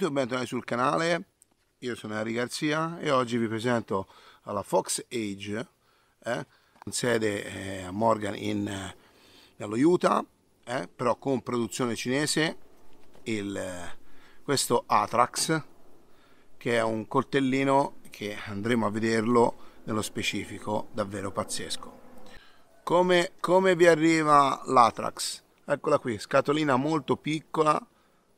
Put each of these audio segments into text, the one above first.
Benvenuti o bentornati sul canale, io sono Henry Garzia e oggi vi presento la Fox Age, eh, in sede eh, a Morgan in, eh, nello Utah, eh, però con produzione cinese, il, eh, questo Atrax, che è un coltellino che andremo a vederlo nello specifico, davvero pazzesco. Come, come vi arriva l'Atrax? Eccola qui, scatolina molto piccola,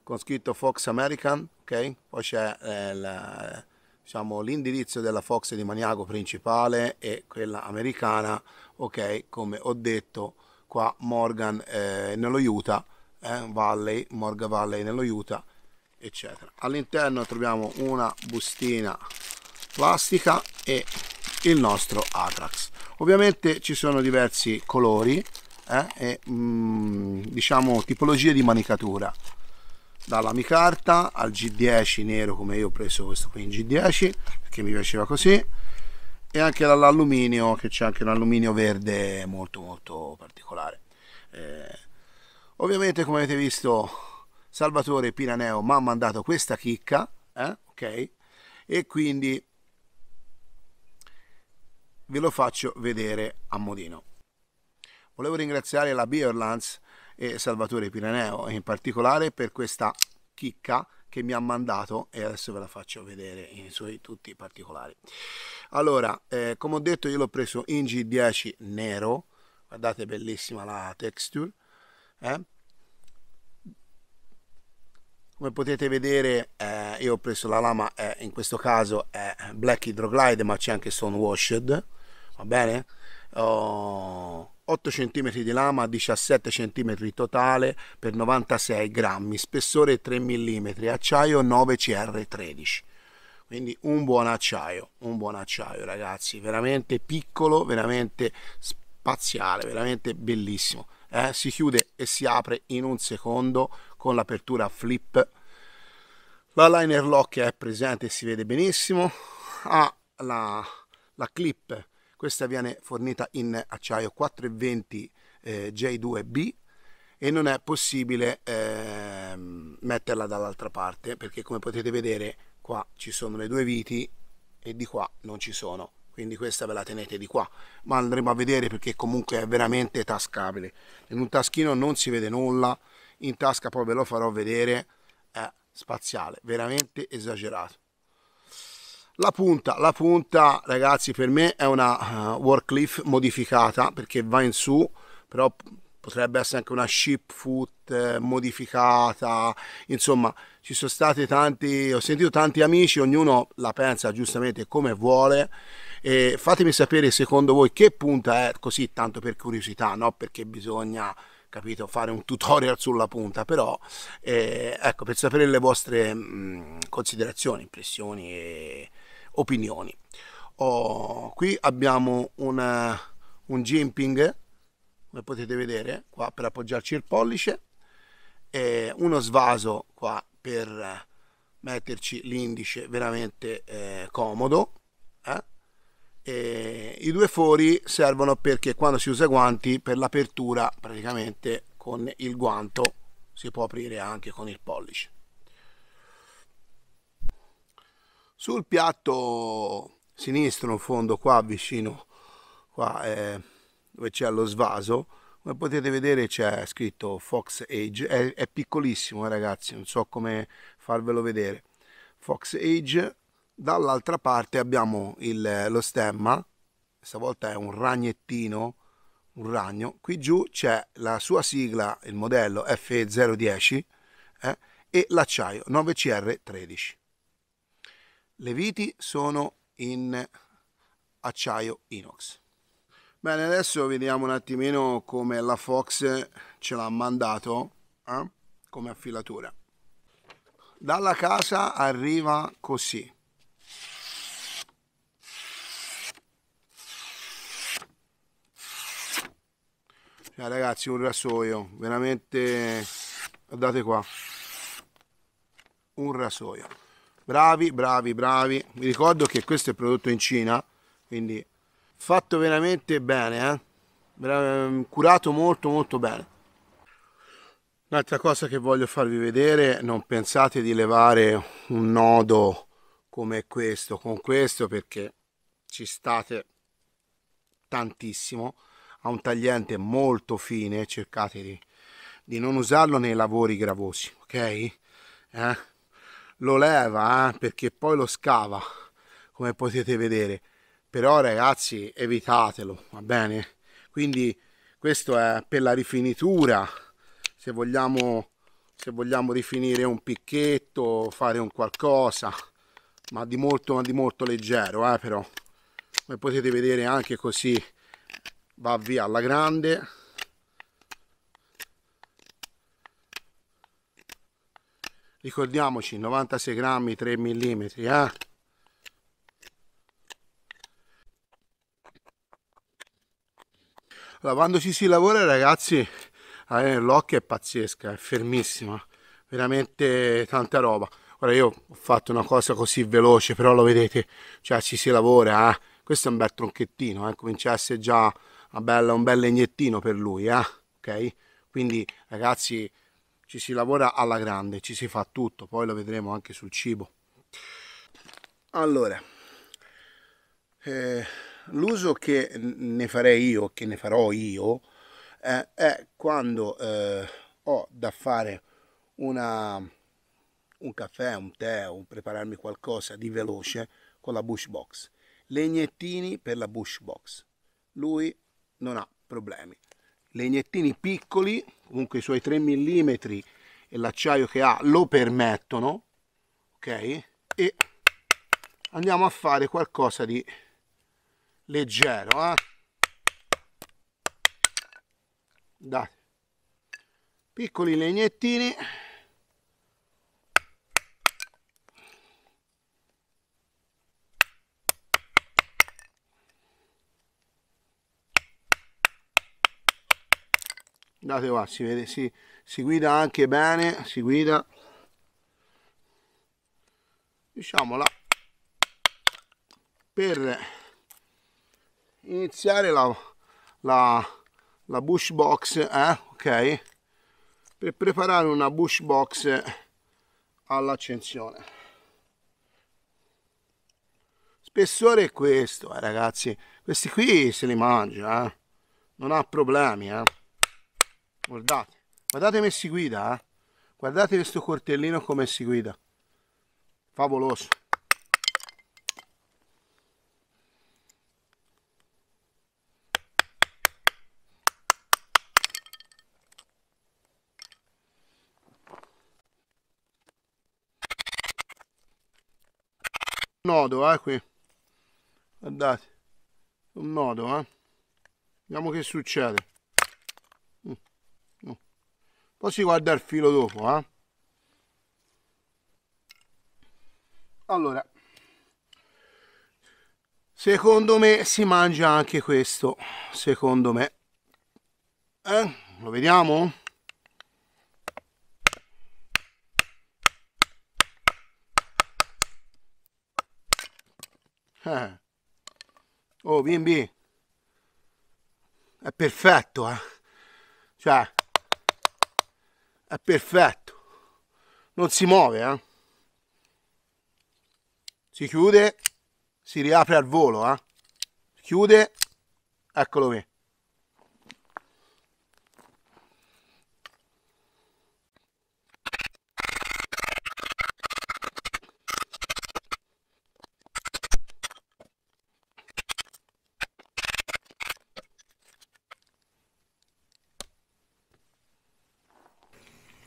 con scritto Fox American, ok? Poi c'è eh, diciamo, l'indirizzo della Fox di Maniago principale e quella americana, ok? Come ho detto qua Morgan eh, nello Utah, eh, Valley, Morgan Valley nello Utah, eccetera. All'interno troviamo una bustina plastica e il nostro Atrax. Ovviamente ci sono diversi colori eh, e mh, mm, diciamo tipologie di manicatura dalla micarta al G10 nero come io ho preso questo qui in G10 perché mi piaceva così e anche dall'alluminio che c'è anche un alluminio verde molto molto particolare. Eh, ovviamente come avete visto Salvatore Piraneo mi ha mandato questa chicca eh, ok? E quindi ve lo faccio vedere a modino. Volevo ringraziare la Beerlands e Salvatore Pireneo in particolare per questa chicca che mi ha mandato e adesso ve la faccio vedere in suoi tutti i particolari allora eh, come ho detto io l'ho preso in G10 nero guardate bellissima la texture eh? come potete vedere eh, io ho preso la lama eh, in questo caso è black hydroglide ma c'è anche stone washed va bene oh, 8 cm di lama 17 cm totale per 96 grammi spessore 3 mm acciaio 9CR13 quindi un buon acciaio un buon acciaio ragazzi. Veramente piccolo veramente spaziale veramente bellissimo eh? si chiude e si apre in un secondo con l'apertura flip. La liner lock è presente e si vede benissimo. Ha la, la clip questa viene fornita in acciaio 420 eh, J2B e non è possibile eh, metterla dall'altra parte perché come potete vedere qua ci sono le due viti e di qua non ci sono. Quindi questa ve la tenete di qua. Ma andremo a vedere perché comunque è veramente tascabile. In un taschino non si vede nulla in tasca poi ve lo farò vedere è spaziale veramente esagerato la punta, la punta ragazzi per me è una uh, Warcliffe modificata perché va in su, però potrebbe essere anche una ship foot eh, modificata, insomma ci sono stati tanti, ho sentito tanti amici, ognuno la pensa giustamente come vuole. E fatemi sapere secondo voi che punta è così tanto per curiosità, no? Perché bisogna capito, fare un tutorial sulla punta, però eh, ecco, per sapere le vostre mh, mm, considerazioni, impressioni e opinioni. Oh, qui abbiamo un, un jimping, come potete vedere, qua per appoggiarci il pollice, e uno svaso qua per metterci l'indice veramente eh, comodo. Eh? E I due fori servono perché quando si usa guanti per l'apertura praticamente con il guanto si può aprire anche con il pollice. Sul piatto sinistro in fondo qua vicino qua eh, dove c'è lo svaso come potete vedere c'è scritto Fox Age. È, è piccolissimo eh, ragazzi non so come farvelo vedere. Fox Age dall'altra parte abbiamo il, lo stemma. Stavolta è un ragnettino un ragno. Qui giù c'è la sua sigla il modello F010 eh, e l'acciaio 9CR13 le viti sono in acciaio inox. Bene, adesso vediamo un attimino come la Fox ce l'ha mandato eh? come affilatura. Dalla casa arriva così. Cioè, ragazzi, un rasoio, veramente, guardate qua, un rasoio bravi bravi bravi vi ricordo che questo è prodotto in Cina quindi fatto veramente bene eh? curato molto molto bene Un'altra cosa che voglio farvi vedere, non pensate di levare un nodo come questo con questo perché ci state tantissimo ha un tagliente molto fine cercate di, di non usarlo nei lavori gravosi ok eh? Lo leva eh? perché poi lo scava come potete vedere. Però ragazzi evitatelo va bene? Quindi questo è per la rifinitura. Se vogliamo se vogliamo rifinire un picchetto fare un qualcosa ma di molto ma di molto leggero eh, però. Come potete vedere anche così va via alla grande ricordiamoci 96 grammi 3 mm eh? allora, quando ci si lavora ragazzi l'occhio è pazzesca, è fermissima, veramente tanta roba. Ora io ho fatto una cosa così veloce, però lo vedete, cioè ci si lavora, eh. questo è un bel tronchettino, eh. comincia a essere già bella, un bel legnettino per lui, eh. ok? Quindi ragazzi ci si lavora alla grande, ci si fa tutto, poi lo vedremo anche sul cibo. Allora, eh, l'uso che ne farei io, che ne farò io, eh, è quando eh, ho da fare una, un caffè, un tè, o prepararmi qualcosa di veloce con la bush box. Legnettini per la bush box. Lui non ha problemi. Legnettini piccoli, comunque i suoi 3 mm e l'acciaio che ha lo permettono, ok? E andiamo a fare qualcosa di leggero, eh? dai piccoli legnettini date qua si vede si, si guida anche bene si guida diciamo là per iniziare la, la la bush box eh? ok per preparare una bush box all'accensione spessore è questo eh, ragazzi questi qui se li mangia eh? non ha problemi eh? Guardate. Guardate come si guida eh? guardate questo cortellino come si guida. Favoloso. Nodo eh qui. Guardate. Un nodo eh. Vediamo che succede. Poi si guarda il filo dopo eh allora secondo me si mangia anche questo secondo me eh? lo vediamo Eh. Oh, BB. È perfetto, eh. Cioè, è perfetto. Non si muove, eh. Si chiude, si riapre al volo, eh. Chiude, eccolo qui.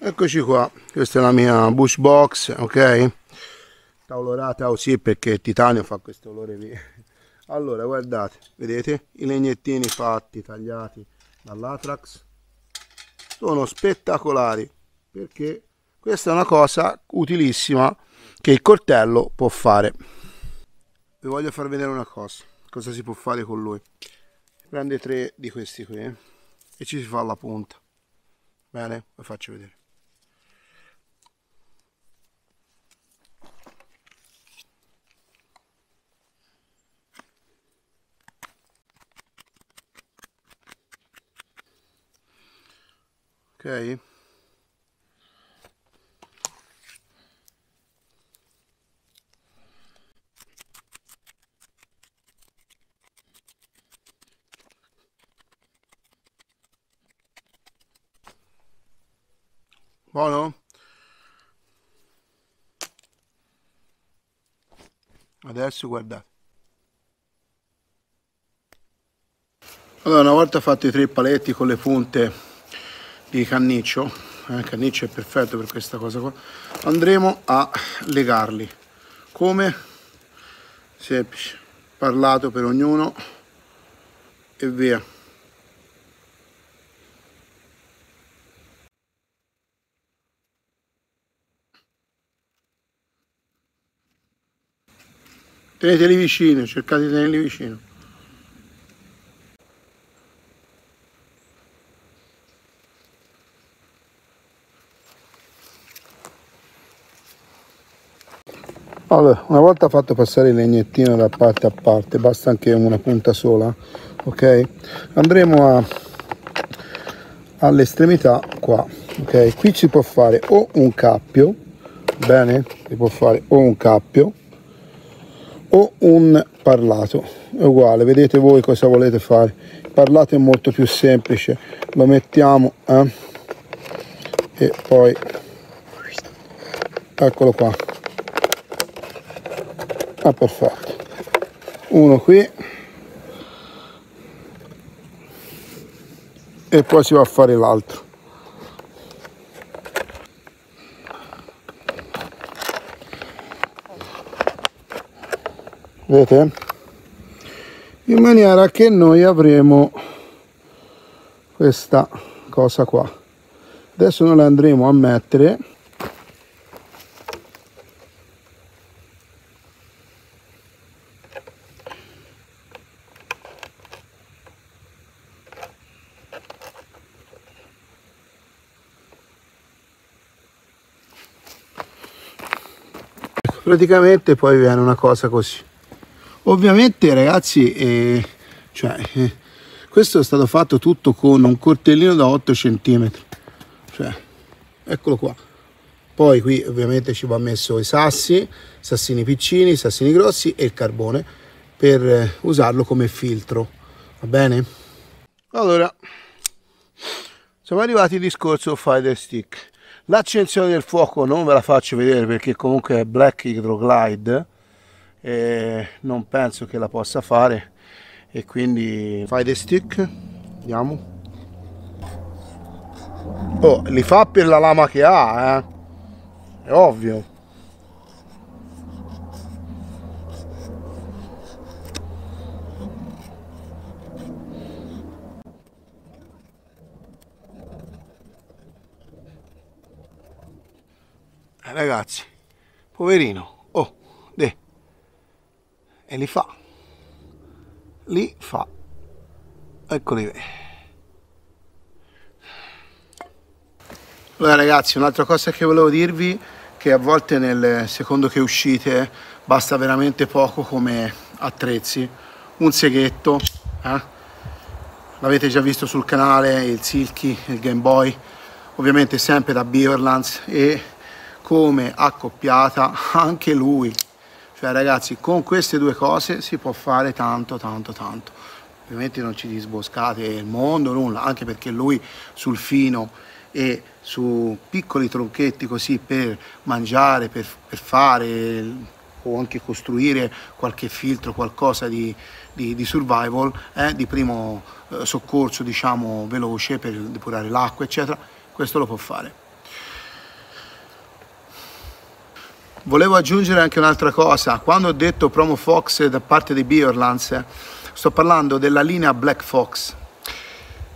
Eccoci qua questa è la mia bush box ok? Tavolorata così perché il titanio fa questo olore lì. Allora guardate vedete? I legnettini fatti tagliati dall'atrax sono spettacolari perché questa è una cosa utilissima che il coltello può fare. Vi voglio far vedere una cosa cosa si può fare con lui. Prende tre di questi qui e ci si fa la punta. Bene vi faccio vedere ok. Buono? Adesso guardate allora una volta fatti i tre paletti con le punte di canniccio eh, canniccio è perfetto per questa cosa qua. Andremo a legarli. Come? Semplice. Parlato per ognuno e via. Teneteli vicino cercate di tenerli vicino allora una volta fatto passare il legnettino da parte a parte basta anche una punta sola ok? Andremo all'estremità qua ok? Qui si può fare o un cappio bene? Si può fare o un cappio o un parlato è uguale. Vedete voi cosa volete fare. Il parlato è molto più semplice lo mettiamo eh? e poi eccolo qua ah perfetto. Uno qui. E poi si va a fare l'altro. Vedete? In maniera che noi avremo questa cosa qua. Adesso noi la andremo a mettere praticamente poi viene una cosa così. Ovviamente ragazzi eh, cioè, eh, questo è stato fatto tutto con un cortellino da 8 cm cioè, eccolo qua. Poi qui ovviamente ci va messo i sassi sassini piccini sassini grossi e il carbone per eh, usarlo come filtro. Va bene? Allora siamo arrivati al discorso fire stick L'accensione del fuoco non ve la faccio vedere perché comunque è Black Hydroglide e non penso che la possa fare. E quindi fai dei stick vediamo oh, li fa per la lama che ha eh? è ovvio ragazzi poverino oh de. E li fa. Li fa. Eccoli allora ragazzi un'altra cosa che volevo dirvi che a volte nel secondo che uscite basta veramente poco come attrezzi. Un seghetto eh? l'avete già visto sul canale il Silky il Game Boy ovviamente sempre da Beaverlands e come accoppiata anche lui. Cioè ragazzi con queste due cose si può fare tanto tanto tanto. Ovviamente non ci disboscate il mondo nulla anche perché lui sul fino e su piccoli tronchetti così per mangiare per, per fare o anche costruire qualche filtro qualcosa di, di, di survival eh, di primo eh, soccorso diciamo veloce per depurare l'acqua eccetera questo lo può fare Volevo aggiungere anche un'altra cosa, quando ho detto Promo Fox da parte di Beerlands, sto parlando della linea Black Fox.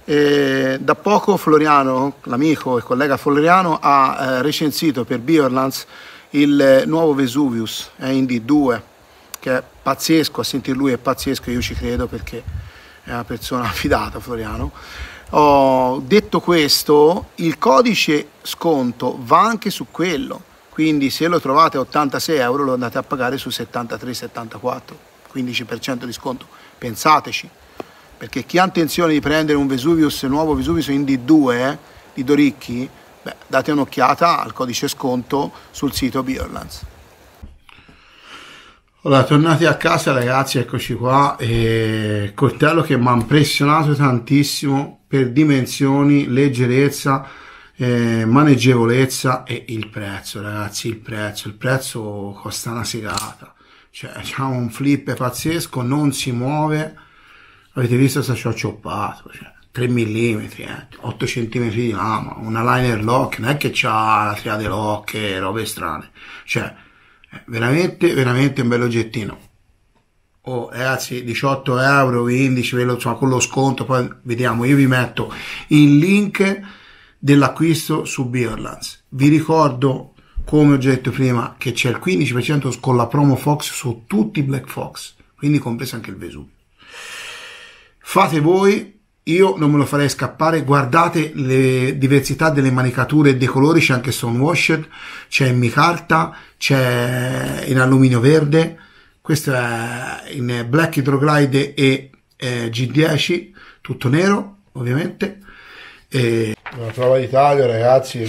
E da poco Floriano, l'amico e collega Floriano, ha eh, recensito per Beerlands il nuovo Vesuvius è in D2, che è pazzesco, a sentir lui è pazzesco, io ci credo perché è una persona affidata Floriano. Ho detto questo, il codice sconto va anche su quello quindi se lo trovate a 86 euro lo andate a pagare su 73-74 15% di sconto. Pensateci. Perché chi ha intenzione di prendere un Vesuvius nuovo Vesuvius in D2 eh, di Doricchi beh, date un'occhiata al codice sconto sul sito Biolands allora, tornati a casa ragazzi, eccoci qua, e coltello che mi ha impressionato tantissimo per dimensioni, leggerezza, eh, maneggevolezza e il prezzo ragazzi il prezzo. Il prezzo costa una segata. Cioè c'ha un flip pazzesco non si muove. Avete visto se ci ho cioppato? Cioè, 3 mm eh, 8 cm di lama una liner lock non è che c'ha la triade lock e robe strane. Cioè veramente veramente un bello oggettino. Oh, ragazzi 18 euro 15 ve lo, insomma, con lo sconto poi vediamo io vi metto il link dell'acquisto su Beerlands vi ricordo come ho detto prima che c'è il 15% con la promo Fox su tutti i Black Fox quindi compreso anche il Vesuvio fate voi io non me lo farei scappare guardate le diversità delle manicature e dei colori c'è anche Stonewashed c'è in micarta c'è in alluminio verde questo è in Black Hydroglide e eh, G10 tutto nero ovviamente e una prova di taglio ragazzi.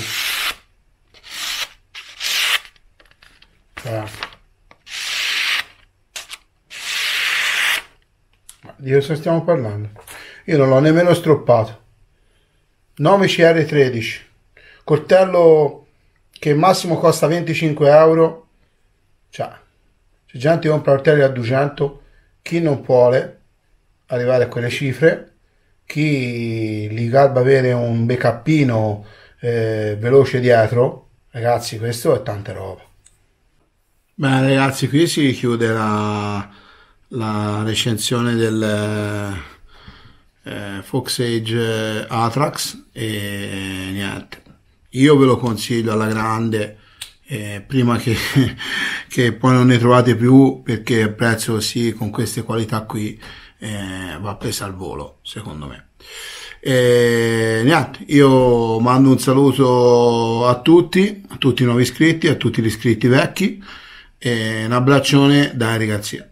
Eh. di cosa stiamo parlando? Io non l'ho nemmeno stroppato. 9 CR13 coltello che massimo costa 25 euro. Cioè se gente compra coltelli a 200 chi non vuole arrivare a quelle cifre chi gli garba avere un backupino eh, veloce dietro ragazzi questo è tanta roba. Bene ragazzi qui si chiude la, la recensione del eh, Fox Age Atrax e niente. Io ve lo consiglio alla grande eh, prima che, che, poi non ne trovate più perché il prezzo sì con queste qualità qui eh, va presa al volo, secondo me. E niente, io mando un saluto a tutti, a tutti i nuovi iscritti, a tutti gli iscritti vecchi e un abbraccione da Eric Garzia.